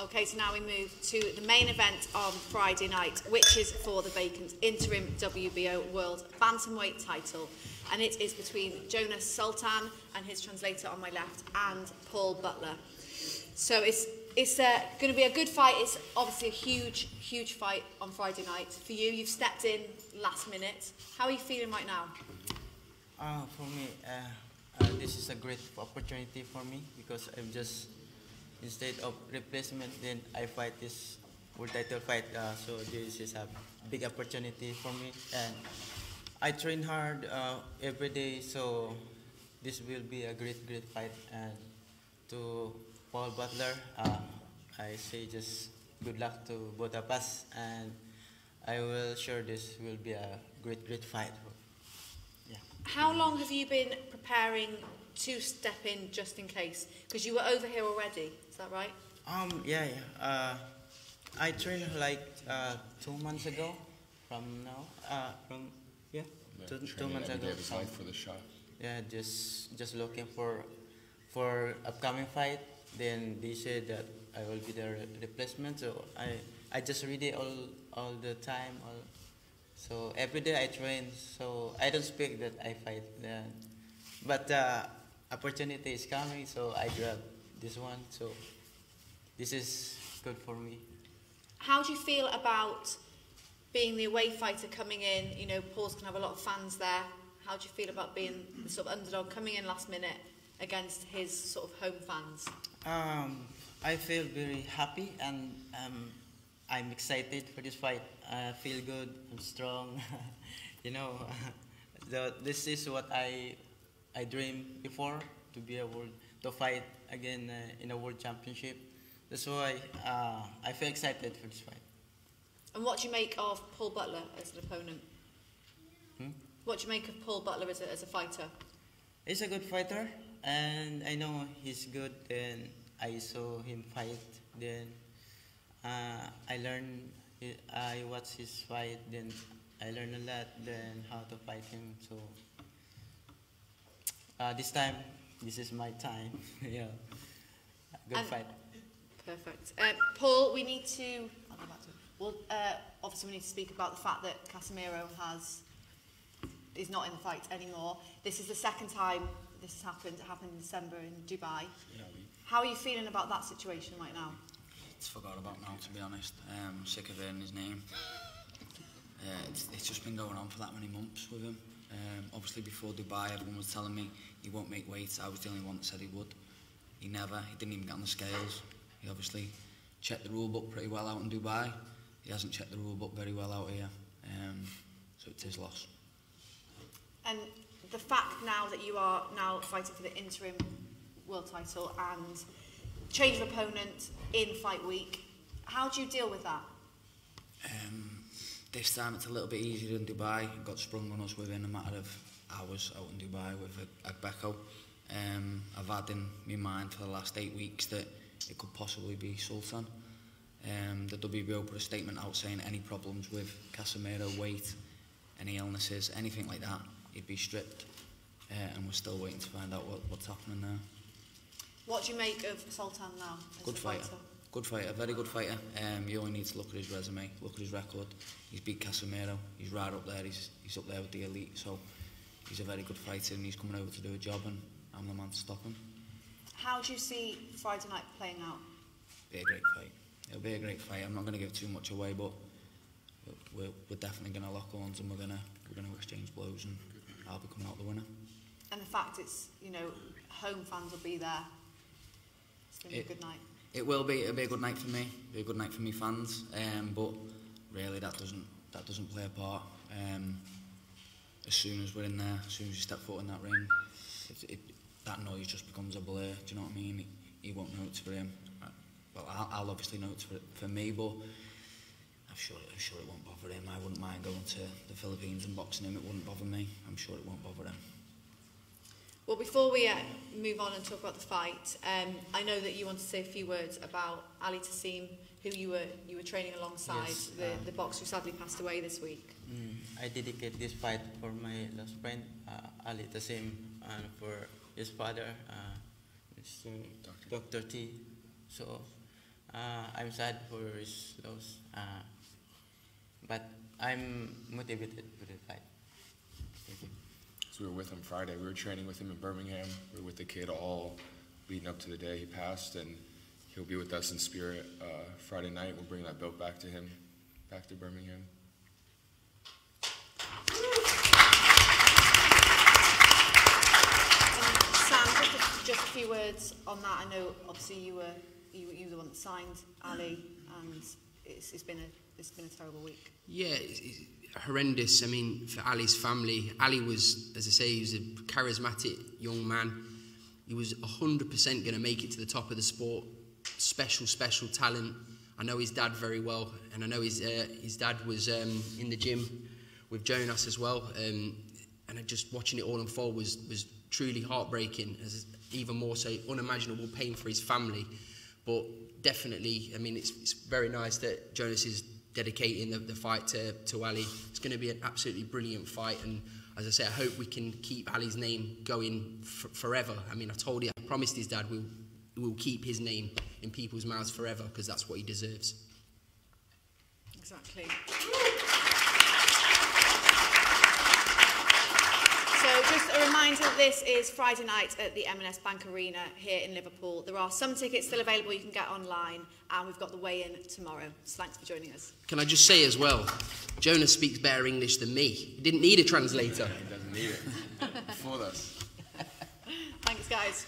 Okay, so now we move to the main event on Friday night, which is for the vacant interim WBO World Bantamweight title. And it is between Jonas Sultan and his translator on my left and Paul Butler. So it's, it's uh, going to be a good fight. It's obviously a huge, huge fight on Friday night. For you, you've stepped in last minute. How are you feeling right now? Uh, for me, uh, uh, this is a great opportunity for me because I'm just instead of replacement, then I fight this world title fight. Uh, so this is a big opportunity for me, and I train hard uh, every day. So this will be a great, great fight. And to Paul Butler, uh, I say just good luck to both of us, and I will sure this will be a great, great fight. Yeah. How long have you been preparing to step in just in case? Because you were over here already, is that right? Um, yeah, yeah. Uh, I trained like uh, two months ago from now. Uh, from yeah, two, two months ago. day of his life for the shot. Yeah, just just looking for for upcoming fight. Then they said that I will be the re- replacement. So I I just read it all all the time. All, so every day I train. So I don't speak that I fight. Then, but uh, opportunity is coming. So I grab this one. So this is good for me. How do you feel about being the away fighter coming in? You know, Paul's going to have a lot of fans there. How do you feel about being the sort of underdog coming in last minute against his sort of home fans? Um, I feel very happy and um, I'm excited for this fight. I feel good. I'm strong. you know, the, this is what I I dreamed before to be a world to fight again uh, in a world championship. That's why uh, I feel excited for this fight. And what do you make of Paul Butler as an opponent? Hmm? What do you make of Paul Butler as a, as a fighter? He's a good fighter, and I know he's good. Then I saw him fight. Then uh, I learned. I watched his fight. Then I learned a lot. Then how to fight him. So uh, this time, this is my time. yeah, good And- fight. Perfect. Um, Paul, we need to. I'll go back to. Well, uh, obviously we need to speak about the fact that Casimero has is not in the fight anymore. This is the second time this has happened. It happened in December in Dubai. Yeah, we How are you feeling about that situation right now? It's forgot about now, to be honest. Um, sick of hearing his name. Uh, it's, it's just been going on for that many months with him. Um, obviously, before Dubai, everyone was telling me he won't make weight. I was the only one that said he would. He never. He didn't even get on the scales. He obviously checked the rule book pretty well out in Dubai. He hasn't checked the rule book very well out here. Um, so it's his loss. And the fact now that you are now fighting for the interim world title and change of opponent in fight week, how do you deal with that? Um, this time it's a little bit easier than Dubai. It got sprung on us within a matter of hours out in Dubai with Agbeko. Um, I've had in my mind for the last eight weeks that it could possibly be Sultan. Um, the WBO put a statement out saying any problems with Casimero, weight, any illnesses, anything like that, he'd be stripped. Uh, and we're still waiting to find out what, what's happening there. What do you make of Sultan now Good fighter. fighter? Good fighter, very good fighter. Um, you only need to look at his resume, look at his record. He's beat Casimero. He's right up there. He's, he's up there with the elite. So he's a very good fighter, and he's coming over to do a job, and I'm the man to stop him. How do you see Friday night playing out? Be a great fight. It'll be a great fight. I'm not going to give too much away, but we're, we're definitely going to lock horns, and we're going to we're going to exchange blows, and I'll be coming out the winner. And the fact it's, you know, home fans will be there. It's going to be a good night. It will be. It'll be a good night for me. Be a good night for me fans. Um, but really, that doesn't that doesn't play a part. Um, as soon as we're in there, as soon as you step foot in that ring, it, it, that noise just becomes a blur. Do you know what I mean? He, he won't know it's for him. Uh, Well, I'll, I'll obviously know it's for, for me, but I'm sure I'm sure it won't bother him. I wouldn't mind going to the Philippines and boxing him. It wouldn't bother me. I'm sure it won't bother him. Well, before we uh, move on and talk about the fight, um, I know that you want to say a few words about Ali Tassim, who you were you were training alongside, Yes, the, um, the boxer who sadly passed away this week. Mm, I dedicate this fight for my lost friend, uh, Ali Tassim, and for his father, uh, Mr. Dr. T. So, Uh, I'm sad for his loss, uh, but I'm motivated for the fight. So we were with him Friday. We were training with him in Birmingham. We were with the kid all leading up to the day he passed, and he'll be with us in spirit uh, Friday night. We'll bring that belt back to him, back to Birmingham. Sam, just a, just a few words on that. I know obviously you were you, you were the one that signed Ali, and it's, it's been a it's been a terrible week. Yeah, it's, it's horrendous. I mean, for Ali's family, Ali was, as I say, he was a charismatic young man. He was 100% going to make it to the top of the sport. Special, special talent. I know his dad very well, and I know his uh, his dad was um, in the gym with Jonas as well. Um, and just watching it all unfold was was truly heartbreaking. As even more so, unimaginable pain for his family. But definitely, I mean, it's, it's very nice that Jonas is dedicating the, the fight to, to Ali. It's going to be an absolutely brilliant fight. And as I say, I hope we can keep Ali's name going forever. I mean, I told you, I promised his dad we'll, we'll keep his name in people's mouths forever because that's what he deserves. Exactly. So just a reminder, this is Friday night at the M&S Bank Arena here in Liverpool. There are some tickets still available you can get online and we've got the weigh-in tomorrow. So thanks for joining us. Can I just say as well, Jonas speaks better English than me. He didn't need a translator. He doesn't need it. Fooled us. Thanks guys.